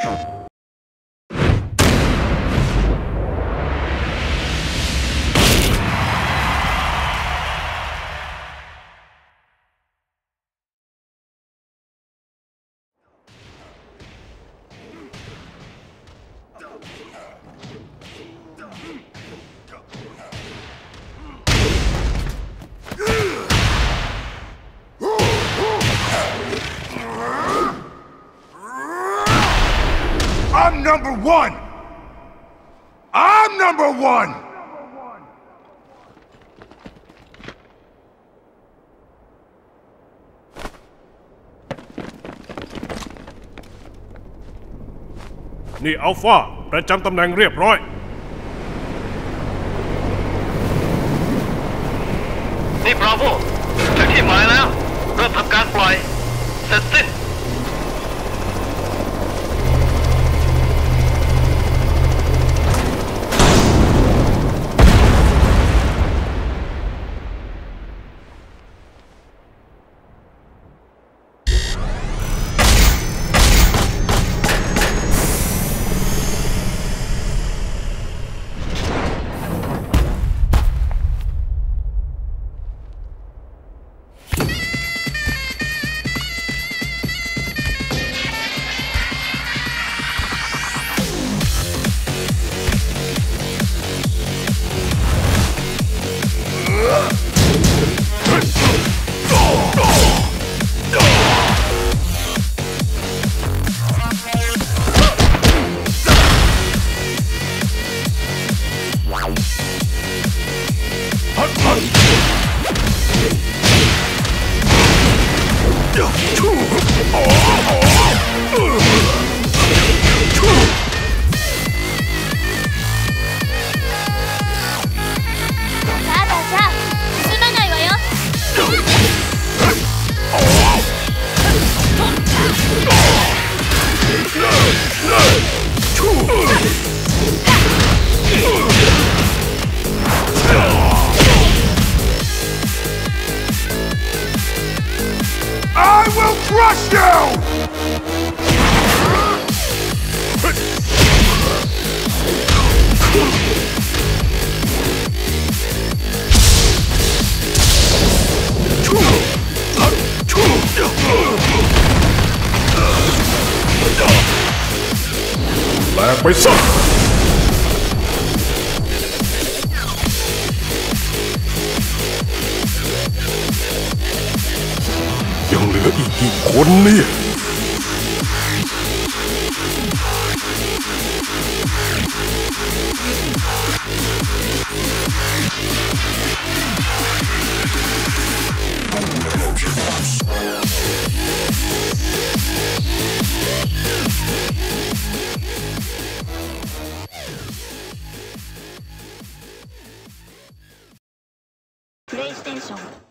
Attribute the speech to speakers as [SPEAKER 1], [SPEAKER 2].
[SPEAKER 1] you I'm number one! I'm number one!
[SPEAKER 2] นี่อัลฟาประจำตำแหน่งเรียบร้อย
[SPEAKER 3] นี่บราโวถึงที่หมายแล้ว
[SPEAKER 1] will crush you!
[SPEAKER 2] Let me suck! เหลืออีกกี่คนเนี่ย
[SPEAKER 4] プレイステーション